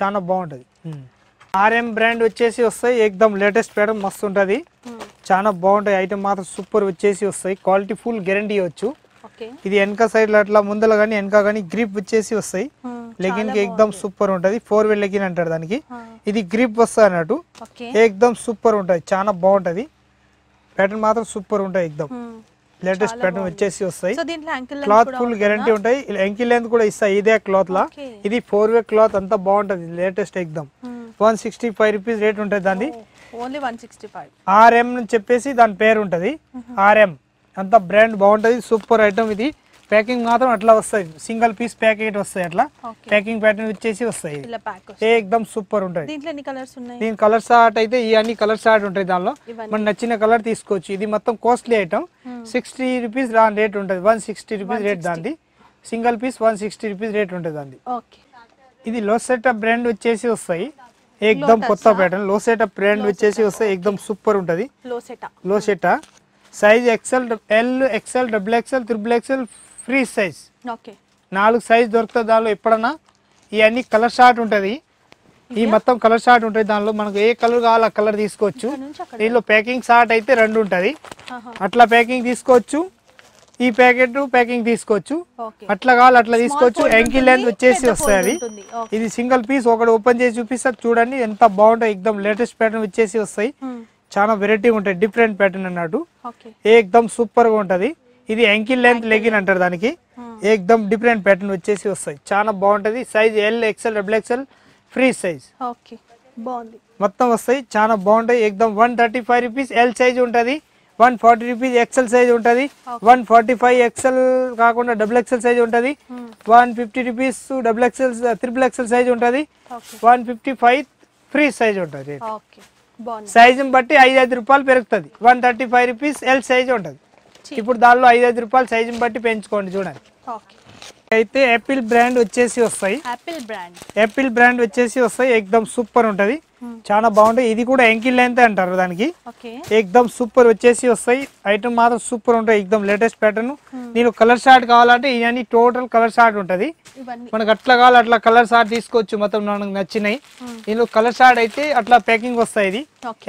చాలా బాగుంటుంది. ఆర్ఎం బ్రాండ్ వచ్చేసి వస్తాయి. ఎక్దమ్ లేటెస్ట్ ప్యాటర్న్ మస్తు ఉంటుంది. చాలా బాగుంటాయి. ఐటమ్ మాత్రం సూపర్ వచ్చేసి వస్తాయి. క్వాలిటీ ఫుల్ గ్యారంటీ ఇవ్వచ్చు. ఇది వెనక సైడ్ అట్లా ముందల కానీ వెనక కానీ గ్రిప్ వచ్చేసి వస్తాయి. లెగిన్కి ఎక్దమ్ సూపర్ ఉంటుంది. ఫోర్ వీల్ లెగిన్ అంటారు దానికి. ఇది గ్రిప్ వస్తుంది అన్నట్టు. ఎక్దమ్ సూపర్ ఉంటుంది. చాలా బాగుంటుంది. ప్యాటర్న్ మాత్రం సూపర్ ఉంటాయి ఎక్దమ్. లేటెస్ట్ ప్యాటర్న్ వచ్చేసి వస్తాయి. క్లాత్ ఫుల్ గ్యారంటీ ఉంటాయి ఎంకి లెంత్ కూడా ఇస్తాయి ఇదే క్లాత్ లా. ఇది ఫోర్ వే క్లాత్ అంతా బాగుంటుంది. Latest ఎక్దమ్. One sixty five rupees rate ఉంటుంది దాన్ని only one sixty five. RM అని చెప్పేసి దాని పేరు ఉంటుంది. ఆర్ఎం. అంత బ్రాండ్ బాగుంటుంది సూపర్ ఐటమ్ ఇది. ప్యాకింగ్ మాత్రం అట్లా వస్తాయి సింగిల్ పీస్ ప్యాకెట్ వస్తాయి అట్లా. ప్యాకింగ్ ప్యాటర్న్ వచ్చేసి వస్తాయి ఏకదమ్ సూపర్ ఉంటుంది. దీని కలర్ షార్ట్ అయితే ఈ అన్ని కలర్ షార్ట్ ఉంటాయి దానిలో. మన నచ్చిన కలర్ తీసుకోవచ్చు. ఇది మొత్తం కాస్ట్లీ ఐటమ్. సిక్స్టీ రూపీస్ దాని రేట్ ఉంటుంది. వన్ సిక్స్టీ రూపీస్ రేట్ దాంది. Single piece one sixty rupees rate ఉంటుంది దాన్ని ఇది లో సెటప్ బ్రాండ్ వచ్చేసి వస్తాయి ఏకదమ్ కొత్త ప్యాటర్న్లో బ్రాండ్ వచ్చేసి వస్తాయి ఏకదమ్ సూపర్ ఉంటుంది. లో సెటా లో set size XL L XL double XL triple XL free size okay. నాలుగు సైజ్ దొరుకుతుంది దానిలో ఎప్పుడన్నా? ఇవన్నీ కలర్ షార్ట్ ఉంటుంది. ఈ మొత్తం కలర్ షార్ట్ ఉంటుంది దానిలో. మనకు ఏ కలర్ కావాలో ఆ కలర్ తీసుకోవచ్చు. దీనిలో ప్యాకింగ్ షార్ట్ అయితే రెండు ఉంటుంది. అట్లా ప్యాకింగ్ తీసుకోవచ్చు. ఈ ప్యాకెట్ ప్యాకింగ్ తీసుకోవచ్చు. అట్లా కావాలి అట్లా తీసుకోవచ్చు. fold ఎంకి ఉంటుంది, లెంత్ వచ్చేసి వస్తాయి. ఇది సింగిల్ పీస్ ఒకటి ఓపెన్ చేసి చూపిస్తారు చూడండి ఎంత బాగుంటాయి. ఎక్దమ్ లేటెస్ట్ ప్యాటర్న్ వచ్చేసి వస్తాయి. Hmm. చాలా వెరైటీ ఉంటాయి డిఫరెంట్ ప్యాటర్న్ అన్నట్టు. ఓకే. ఏకదమ్ సూపర్గా ఉంటది. ఇది ఎంకిల్ లెంత్ లెగిన్ అంటారు దానికి. ఏకదమ్ డిఫరెంట్ ప్యాటర్న్ వచ్చేసి వస్తాయి. చాలా బాగుంటది. Size L XL double XL free size మొత్తం వస్తాయి. చాలా బాగుంటాయి. ఏకదమ్ one thirty five rupees L size ఉంటుంది. One forty rupees XL size ఉంటుంది. వన్ ఫార్టీ ఫైవ్ ఎక్సెల్ కాకుండా డబుల్ ఎక్సెల్ సైజ్ ఉంటుంది. One fifty rupees double XL triple XL size ఉంటుంది. One fifty five free size ఉంటుంది. సైజుని బట్టి ఐదు ఐదు రూపాయలు పెరుగుతుంది. One thirty five rupees L size ఉంటుంది. ఇప్పుడు దానిలో ఐదు ఐదు రూపాయలు సైజుని బట్టి పెంచుకోండి చూడండి. అయితే యాపిల్ బ్రాండ్ వచ్చేసి వస్తాయి. యాపిల్ బ్రాండ్ యాపిల్ బ్రాండ్ వచ్చేసి వస్తాయి. ఎక్దమ్ సూపర్ ఉంటుంది. చాలా బాగుంటాయి. ఇది కూడా ఎంకిల్ లెంత్ అంటారు దానికి. ఎక్దమ్ సూపర్ వచ్చేసి వస్తాయి. ఐటమ్ మాత్రం సూపర్ ఉంటాయి ఎక్దమ్ లేటెస్ట్ ప్యాటర్న్ నేను కలర్ షార్ట్ కావాలంటే ఇవన్నీ టోటల్ కలర్ షార్ట్ ఉంటుంది. మనకు అట్లా కావాలి అట్లా కలర్ షార్ట్ తీసుకోవచ్చు. మొత్తం మనకు నచ్చినాయి. దీనిలో కలర్ షార్ట్ అయితే అట్లా ప్యాకింగ్ వస్తాయి ఇది.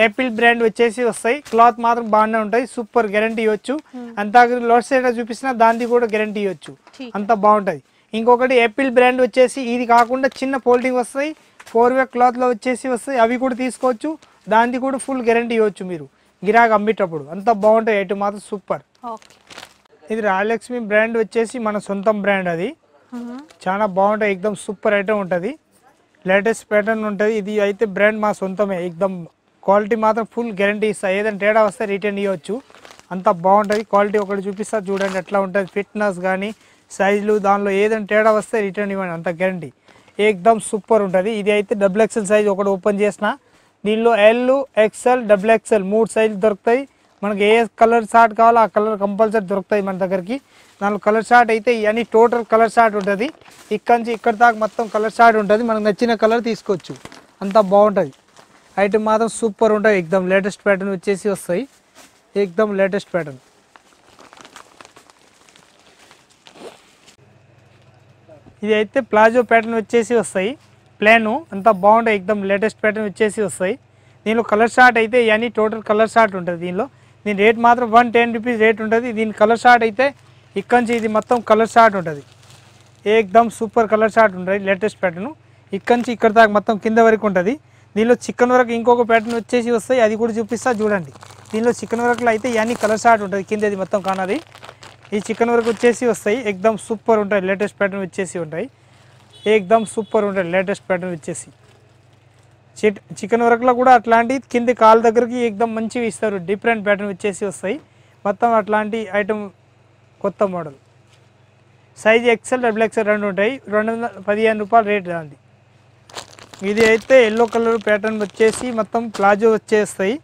యాపిల్ బ్రాండ్ వచ్చేసి వస్తాయి. క్లాత్ మాత్రం బాగానే ఉంటాయి. సూపర్ గ్యారంటీ ఇవ్వచ్చు. అంతా లోడ్ సైడ్ చూపించినా దానికి కూడా గ్యారంటీ ఇవ్వచ్చు. అంత బాగుంటది ఇంకొకటి యాపిల్ బ్రాండ్ వచ్చేసి ఇది కాకుండా చిన్న ఫోల్డింగ్ వస్తాయి. ఫోర్ వే క్లాత్లో వచ్చేసి వస్తాయి అవి కూడా తీసుకోవచ్చు. దానికి కూడా ఫుల్ గ్యారంటీ ఇవ్వచ్చు మీరు. గిరాక్ అమ్మేటప్పుడు. అంత బాగుంటాయి. ఐటమ్ మాత్రం సూపర్ ఇది రాయలక్ష్మి బ్రాండ్ వచ్చేసి మన సొంతం బ్రాండ్ అది. చాలా బాగుంటాయి. ఎక్దమ్ సూపర్ ఐటమ్ ఉంటుంది. లేటెస్ట్ ప్యాటర్న్ ఉంటుంది. ఇది అయితే బ్రాండ్ మా సొంతమే. ఎక్దమ్ క్వాలిటీ మాత్రం ఫుల్ గ్యారంటీ ఇస్తా. ఏదైనా తేడా వస్తే రిటర్న్ ఇవ్వచ్చు. అంత బాగుంటుంది. క్వాలిటీ ఒకటి చూపిస్తా. చూడండి ఎట్లా ఉంటుంది. ఫిట్నెస్ కానీ సైజులు దానిలో ఏదైనా తేడా వస్తే రిటర్న్ ఇవ్వండి. అంత గ్యారంటీ ఏకదమ్ సూపర్ ఉంటుంది ఇది అయితే డబుల్ ఎక్సెల్ సైజ్ ఒకటి ఓపెన్ చేసిన. దీనిలో ఎల్ ఎక్సెల్ డబుల్ ఎక్సెల్ మూడు సైజులు దొరుకుతాయి. మనకి ఏ కలర్ షార్ట్ కావాలో ఆ కలర్ కంపల్సరీ దొరుకుతాయి మన దగ్గరికి. దానిలో కలర్ షార్ట్ అయితే ఇవన్నీ టోటల్ కలర్ షార్ట్ ఉంటుంది. ఇక్కడ నుంచి ఇక్కడ దాకా మొత్తం కలర్ షార్ట్ ఉంటుంది. మనకు నచ్చిన కలర్ తీసుకోవచ్చు. అంతా బాగుంటుంది. ఐటమ్ మాత్రం సూపర్ ఉంటుంది. ఎక్దమ్ లేటెస్ట్ ప్యాటర్న్ వచ్చేసి వస్తాయి. ఎక్దమ్ లేటెస్ట్ ప్యాటర్న్ ఇది అయితే ప్లాజో ప్యాటర్న్ వచ్చేసి వస్తాయి. ప్లాను అంతా బాగుంటాయి ఎక్దమ్ లేటెస్ట్ ప్యాటర్న్ వచ్చేసి వస్తాయి. దీనిలో కలర్ షార్ట్ అయితే ఇవన్నీ టోటల్ కలర్ షార్ట్ ఉంటుంది దీనిలో. దీని రేట్ మాత్రం వన్ టెన్ రూపీస్ రేట్ ఉంటుంది. దీని కలర్ షార్ట్ అయితే ఇక్కడ నుంచి ఇది మొత్తం కలర్ షార్ట్ ఉంటుంది. ఏకదమ్ సూపర్ కలర్ షార్ట్ ఉంటుంది లేటెస్ట్ ప్యాటర్ను. ఇక్కడి నుంచి ఇక్కడ దాకా మొత్తం కింద వరకు ఉంటుంది. దీనిలో చికెన్ వరకు ఇంకొక ప్యాటర్న్ వచ్చేసి వస్తాయి. అది కూడా చూపిస్తా చూడండి. దీనిలో చికెన్ వరకులో అయితే ఇవన్నీ కలర్ షార్ట్ ఉంటుంది. కింద ఇది మొత్తం కానది. ఈ చికెన్ వరకు వచ్చేసి వస్తాయి. ఎగ్దమ్ సూపర్ ఉంటాయి. లేటెస్ట్ ప్యాటర్న్ వచ్చేసి ఉంటాయి. ఎగ్దమ్ సూపర్ ఉంటాయి. లేటెస్ట్ ప్యాటర్న్ వచ్చేసి. చిట్ చికెన్ వరకులో కూడా అట్లాంటి కింది కాలు దగ్గరికి ఎగ్దమ్ మంచిగా ఇస్తారు. డిఫరెంట్ ప్యాటర్న్ వచ్చేసి వస్తాయి. మొత్తం అట్లాంటి ఐటమ్ కొత్త model. Size XL double XL రెండు ఉంటాయి. రెండు వందల పదిహేను రూపాయలు రేట్ దాంది. ఇది అయితే ఎల్లో కలర్ ప్యాటర్న్ వచ్చేసి మొత్తం ప్లాజో వచ్చేస్తాయి.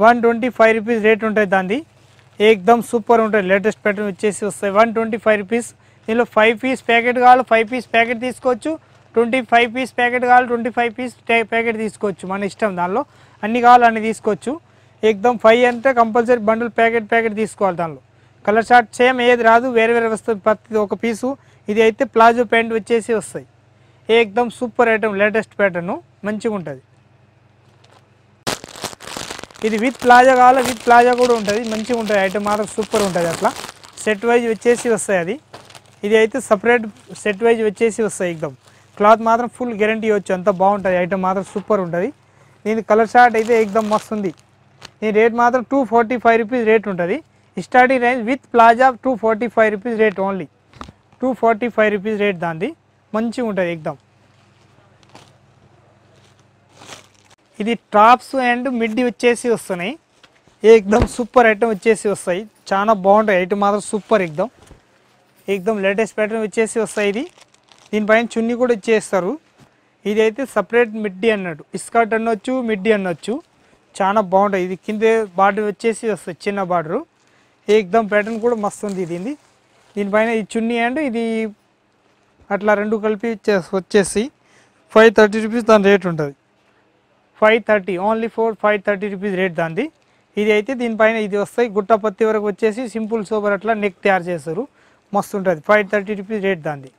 One twenty five rupees rate ఉంటుంది దాంది. ఏకదమ్ సూపర్ ఉంటుంది లేటెస్ట్ ప్యాటర్న్ వచ్చేసి వస్తాయి. వన్ ట్వంటీ ఫైవ్ రూపీస్ దీనిలో ఫైవ్ పీస్ ప్యాకెట్ కావాలి. ఫైవ్ పీస్ ప్యాకెట్ తీసుకోవచ్చు. ట్వంటీ ఫైవ్ పీస్ ప్యాకెట్ కావాలి. ట్వంటీ ఫైవ్ పీస్ ప్యాకెట్ తీసుకోవచ్చు. మన ఇష్టం దానిలో. అన్ని కావాలి అన్ని తీసుకోవచ్చు. ఏకదమ్ ఫైవ్ అంటే కంపల్సరీ బండిల్ ప్యాకెట్ ప్యాకెట్ తీసుకోవాలి దానిలో. కలర్ షార్ట్ సేమ్ ఏది రాదు. వేరే వేరే వస్తుంది. ప్రతి ఒక పీసు ఇది అయితే ప్లాజో ప్యాంట్ వచ్చేసి వస్తాయి. ఏకదమ్ సూపర్ ఐటమ్ లేటెస్ట్ ప్యాటర్ను మంచిగా ఉంటుంది ఇది విత్ ప్లాజా కావాలి? విత్ ప్లాజా కూడా ఉంటుంది. మంచిగా ఉంటుంది. ఐటమ్ మాత్రం సూపర్ ఉంటుంది అట్లా. సెట్ వైజ్ వచ్చేసి వస్తాయి అది. ఇది అయితే సపరేట్ సెట్ వైజ్ వచ్చేసి వస్తాయి ఎక్దమ్ క్లాత్ మాత్రం ఫుల్ గ్యారంటీ ఇవ్వచ్చు అంత బాగుంటుంది. ఐటమ్ మాత్రం సూపర్ ఉంటుంది. దీని కలర్ షార్ట్ అయితే ఎక్దమ్ మస్తు ఉంది దీని రేట్ మాత్రం two forty five rupees rate ఉంటుంది. Starting range with palazzo two forty five rupees rate only two forty five rupees rate దాంది. మంచిగా ఉంటుంది ఎగ్దమ్ ఇది టాప్స్ అండ్ మిడ్డీ వచ్చేసి వస్తున్నాయి. ఏకదమ్ సూపర్ ఐటమ్ వచ్చేసి వస్తాయి. చాలా బాగుంటాయి. ఐటమ్ మాత్రం సూపర్ ఎక్దమ్ ఎక్దమ్ లేటెస్ట్ ప్యాటర్న్ వచ్చేసి వస్తాయి ఇది. దీనిపైన చున్నీ కూడా ఇచ్చేస్తారు. ఇది అయితే సపరేట్ మిడ్డీ అన్నట్టు. ఇస్కర్ట్ అనొచ్చు మిడ్డీ అనొచ్చు. చాలా బాగుంటుంది ఇది కింద బార్డర్ వచ్చేసి వస్తుంది చిన్న బార్డరు. ఏకదమ్ ప్యాటర్న్ కూడా మస్తు ఉంది దీనిది. దీనిపైన ఈ చున్నీ అండ్ ఇది అట్లా రెండు కలిపి వచ్చేసి ఫైవ్ థర్టీ రూపీస్ దాని రేట్ ఉంటుంది. Five thirty only four five thirty rupees rate దాంది. ఇది అయితే దీనిపైన ఇది వస్తాయి. గుట్ట పత్తి వరకు వచ్చేసి సింపుల్ సోబర్ అట్లా నెక్ తయారు చేస్తారు. మస్తు ఉంటుంది. ఫైవ్ థర్టీ రూపీస్ రేట్ దాంది.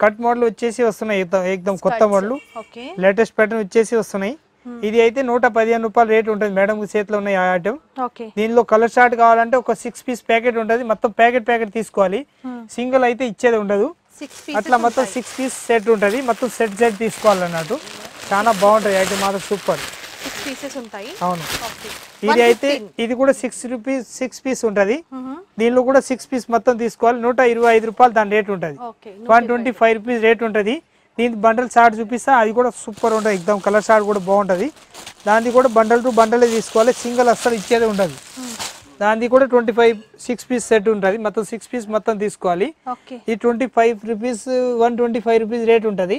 కట్ మోడల్ వచ్చేసి వస్తున్నాయి. ఏకదం- కొత్త మోడల్ లేటెస్ట్ ప్యాటర్న్ వచ్చేసి వస్తున్నాయి. ఇది అయితే నూట పదిహేను రూపాయలు రేట్ ఉంటుంది. మేడం చేతిలో ఉన్నాయి ఆ ఐటమ్ దీనిలో కలర్ షార్ట్ కావాలంటే ఒక సిక్స్ పీస్ ప్యాకెట్ ఉంటుంది. మొత్తం ప్యాకెట్ ప్యాకెట్ తీసుకోవాలి. సింగిల్ అయితే ఇచ్చేది ఉండదు. అట్లా మొత్తం సిక్స్ పీస్ సెట్ ఉంటుంది. మొత్తం సెట్ సెట్ తీసుకోవాలన్నట్టు. చాలా బాగుంటుంది ఐటమ్ మాత్రం సూపర్. సిక్స్ పీసెస్ ఉంటాయి. అవును. ఇది అయితే ఇది కూడా సిక్స్ రూపీస్ సిక్స్ పీస్ ఉంటుంది. దీనిలో కూడా సిక్స్ పీస్ మొత్తం తీసుకోవాలి. నూట ఇరవై ఐదు రూపాయలు దాని రేట్ ఉంటుంది. One twenty five rupees rate ఉంటుంది. దీని బండల్ షార్ట్ చూపిస్తా. అది కూడా సూపర్ ఉంటుంది. ఎక్దమ్ కలర్ షార్ట్ కూడా బాగుంటుంది. దానికి కూడా బండల్ టు బండలే తీసుకోవాలి. సింగిల్ అస్సలు ఇచ్చేది ఉండదు. దానికి కూడా twenty five six piece set ఉంటుంది. మొత్తం సిక్స్ పీస్ మొత్తం తీసుకోవాలి. ఈ twenty five rupees one twenty five rupees rate ఉంటుంది.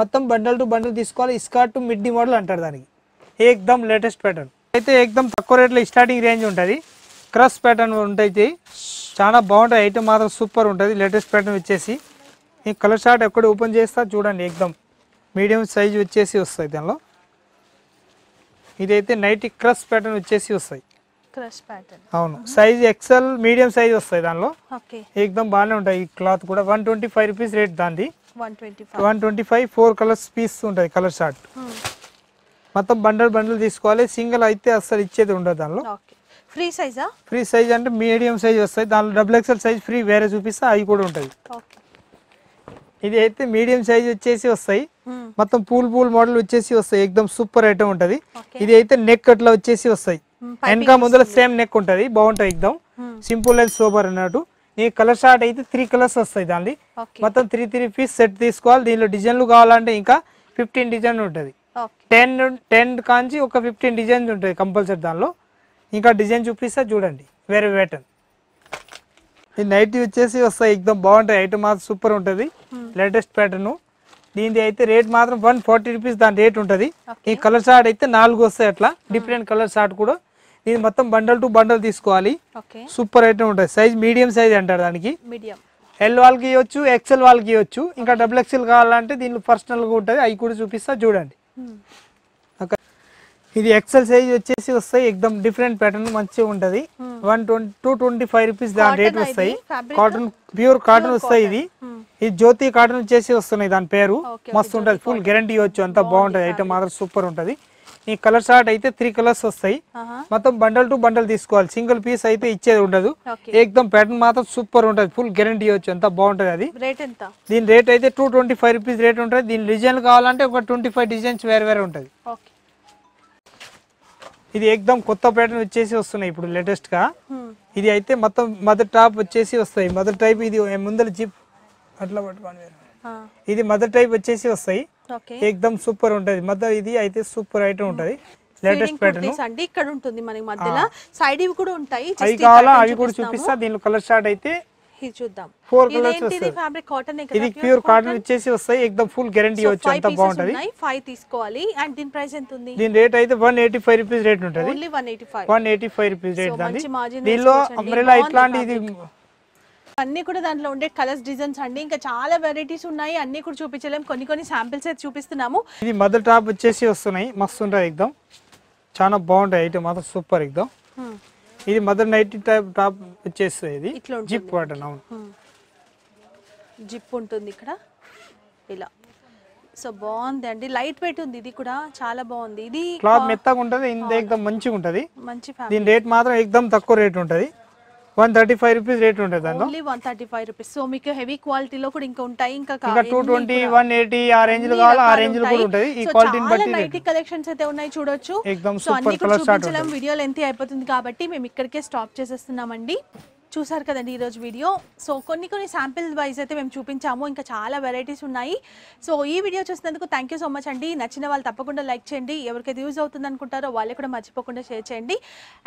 మొత్తం బండల్ టు బండల్ తీసుకోవాలి. స్కర్ట్ మిడ్డీ మోడల్ అంటారు దానికి. ఏకదమ్ లేటెస్ట్ ప్యాటర్న్ అయితే ఏకదమ్ తక్కువ రేట్లో స్టార్టింగ్ రేంజ్ ఉంటుంది. క్రస్ ప్యాటర్న్ ఉంటాయి చాలా బాగుంటాయి. ఐటమ్ మాత్రం సూపర్ ఉంటుంది. లేటెస్ట్ ప్యాటర్న్ వచ్చేసి. ఈ కలర్ షార్ట్ ఎక్కడ ఓపెన్ చేస్తా చూడండి ఏకదమ్. మీడియం సైజ్ వచ్చేసి వస్తాయి దానిలో. ఇదైతే నైట్ క్రస్ ప్యాటర్న్ వచ్చేసి వస్తాయి. Crush pattern. అవును. సైజ్ ఎక్సెల్ మీడియం సైజ్ వస్తాయి దానిలో. ఓకే. ఏకదమ్ బాగానే ఉంటాయి ఈ క్లాత్ కూడా. One twenty five rupees rate దాంది. One twenty five. Four colours piece ఉంటుంది కలర్ షార్ట్ మొత్తం బండల్ బండల్ తీసుకోవాలి. సింగిల్ అయితే అస్సలు ఇచ్చేది ఉండదు దానిలో. ఫ్రీ సైజా? ఫ్రీ సైజ్ అంటే మీడియం సైజ్ వస్తాయి. దానిలో డబుల్ ఎక్సెల్ సైజ్ ఫ్రీ వేరే చూపిస్తే అవి కూడా ఉంటుంది ఓకే. ఇది అయితే మీడియం సైజ్ వచ్చేసి వస్తాయి. మొత్తం పూల్ పూల్ మోడల్ వచ్చేసి వస్తాయి. ఎక్దమ్ సూపర్ ఐటమ్ ఉంటుంది. ఇది అయితే నెక్ అట్లా వచ్చేసి వస్తాయి. వెనక ముందర సేమ్ నెక్ ఉంటుంది బాగుంటుంది ఎక్దమ్ సింపుల్ అండ్ సూపర్ అన్నట్టు. ఈ కలర్ షార్ట్ అయితే త్రీ కలర్స్ వస్తాయి దాన్ని మొత్తం త్రీ త్రీ పీస్ సెట్ తీసుకోవాలి. దీనిలో డిజైన్లు కావాలంటే ఇంకా ఫిఫ్టీన్ డిజైన్ ఉంటుంది. టెన్ టెన్ కాంచి ఒక ఫిఫ్టీన్ డిజైన్స్ ఉంటుంది కంపల్సరీ దానిలో. ఇంకా డిజైన్ చూపిస్తా చూడండి. వేరే ప్యాటర్న్ ఈ నైట్ వచ్చేసి వస్తాయి ఎక్దమ్ బాగుంటాయి. ఐటమ్ మాత్రం సూపర్ ఉంటుంది. లేటెస్ట్ ప్యాటర్న్ దీనిది అయితే రేట్ మాత్రం వన్ ఫార్టీ రూపీస్ దాని రేట్ ఉంటుంది. ఈ కలర్ షార్ట్ అయితే నాలుగు వస్తాయి అట్లా. డిఫరెంట్ కలర్ షార్ట్ కూడా దీని మొత్తం బండల్ టు బండల్ తీసుకోవాలి. సూపర్ ఐటమ్ ఉంటుంది. సైజ్ మీడియం సైజ్ అంటారు దానికి. ఎల్ వాళ్ళకి ఇవ్వచ్చు ఎక్సెల్ వాళ్ళకి ఇవ్వచ్చు. ఇంకా డబుల్ ఎక్సెల్ కావాలంటే దీనిలో పర్సనల్గా ఉంటుంది. అవి కూడా చూపిస్తా చూడండి. ఇది ఎక్సెల్ సైజ్ వచ్చేసి వస్తాయి. ఎక్దమ్ డిఫరెంట్ ప్యాటర్న్ మంచిగా ఉంటుంది. One twenty two twenty five rupees దాని రేట్ వస్తాయి? కాటన్ ప్యూర్ కాటన్ వస్తాయి ఇది. ఇది జ్యోతి కాటన్ వచ్చేసి వస్తున్నాయి దాని పేరు. మస్తు ఉంటుంది. ఫుల్ గ్యారంటీ ఇవ్వచ్చు. అంతా బాగుంటుంది. ఐటమ్ మాత్రం సూపర్ ఉంటుంది. ఈ కలర్ షార్ట్ అయితే త్రీ కలర్స్ వస్తాయి. మొత్తం బండల్ టు బండల్ తీసుకోవాలి. సింగిల్ పీస్ అయితే ఇచ్చేది ఉండదు. ఏకదమ్ ప్యాటర్న్ మాత్రం సూపర్ ఉంటుంది. ఫుల్ గ్యారంటీ ఇవ్వచ్చు. అంతా బాగుంటుంది అది. ఎంత? దీని రేట్ అయితే two twenty five rupees rate ఉంటుంది. దీని డిజైన్ కావాలంటే ఒక ట్వంటీ ఫైవ్ డిజైన్స్ వేరే వేరే ఉంటుంది. ఇది ఏకదమ్ కొత్త ప్యాటర్న్ వచ్చేసి వస్తున్నాయి ఇప్పుడు లేటెస్ట్గా. ఇది అయితే మొత్తం మదర్ టాప్ వచ్చేసి వస్తాయి. మదర్ టైప్ ఇది ముందర జిప్ అట్లా పట్టుకోండి ఇది మదర్ టైప్ వచ్చేసి వస్తాయి. ఓకే ఏకదమ్ సూపర్ ఉంటుంది మదర్ ఇది అయితే సూపర్ ఐటమ్ ఉంటుంది లేటెస్ట్ ప్యాటర్న్ అండి ఇక్కడ ఉంటుంది మనకి మధ్యలో సైడ్ ఇవి కూడా ఉంటాయి అవి కావాలా అవి కూడా. చూపిస్తా దీనిలో కలర్ షార్ట్ అయితే చూద్దాం. ఫోర్ కలర్స్ ఇది ప్యూర్ కాటన్ వస్తాయి. ఫుల్ గ్యారంటీ అంతా బాగుంటుంది. ఫైవ్ తీసుకోవాలి. అండ్ దీని ప్రైస్ ఎంత ఉంది దీని రేట్ అయితే one eighty five rupees rate ఉంటుంది one eighty five rupees rate దాన్ని దీనిలో. అంబ్రెలా ఇట్లాంటి ఇది అన్ని కూడా దాంట్లో ఉండే కలర్స్ డిజైన్స్ అండి. ఇంకా చాలా వెరైటీస్ ఉన్నాయి. అన్ని కూడా చూపించలేము కొన్ని కొన్ని శాంపిల్స్ అయితే చూపిస్తున్నాము. ఇది మదర్ టాప్ వచ్చేసి వస్తున్నాయి. మస్తు ఉంటుంది ఎగ్దమ్ చాలా బాగుంటాయి. ఐటమ్ మాత్రం సూపర్ Hmm. ఇది మదర్ నైట్ టైప్ టాప్ వచ్చేస్తుంది ఇది. జిప్ వాటర్ అవును. జిప్ ఉంటుంది ఇక్కడ. ఇలా. సో బాగుంది అండి. లైట్ వెయిట్ ఉంది. ఇది కూడా చాలా బాగుంది. ఇది క్లాత్ మెత్తగా ఉంటుంది. ఇంత మంచిగా ఉంటుంది. మంచి దీని రేట్ మాత్రం ఎగ్దమ్ తక్కువ రేట్ ఉంటుంది. One thirty five rupees rate ఉంటుంది only one thirty five rupees so మీకు హెవీ క్వాలిటీలో కూడా ఇంకా ఉంటాయి ఇంకా టూ ట్వంటీ వన్ ఎయిటీ ఆ రేంజ్లో కావాలో ఆ రేంజ్లో కూడా ఉంటుంది. ఈ క్వాలిటీని బట్టి నైటీ కలెక్షన్స్ అయితే ఉన్నాయి చూడొచ్చు. సో అన్ని సూపర్ కూడా చూపించలేం వీడియో లెంత్ అయిపోతుంది కాబట్టి మేము ఇక్కడికే స్టాప్ చేసేస్తున్నామండి. చూసారు కదండి ఈరోజు వీడియో. సో కొన్ని కొన్ని శాంపిల్ వైజ్ అయితే మేము చూపించాము. ఇంకా చాలా వెరైటీస్ ఉన్నాయి. సో ఈ వీడియో చూసినందుకు థ్యాంక్ యూ సో మచ్ అండి. నచ్చిన వాళ్ళు తప్పకుండా లైక్ చేయండి. ఎవరికైతే యూజ్ అవుతుంది అనుకుంటారో వాళ్ళే కూడా మర్చిపోకుండా షేర్ చేయండి.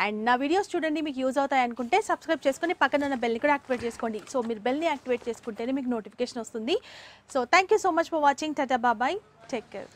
అండ్ నా వీడియోస్ చూడండి మీకు యూజ్ అవుతాయి అనుకుంటే సబ్స్క్రైబ్ చేసుకొని పక్కన ఉన్న బెల్ని కూడా యాక్టివేట్ చేసుకోండి. సో మీరు బెల్ని యాక్టివేట్ చేసుకుంటేనే మీకు నోటిఫికేషన్ వస్తుంది. So thank you so much for watching tata bye bye take care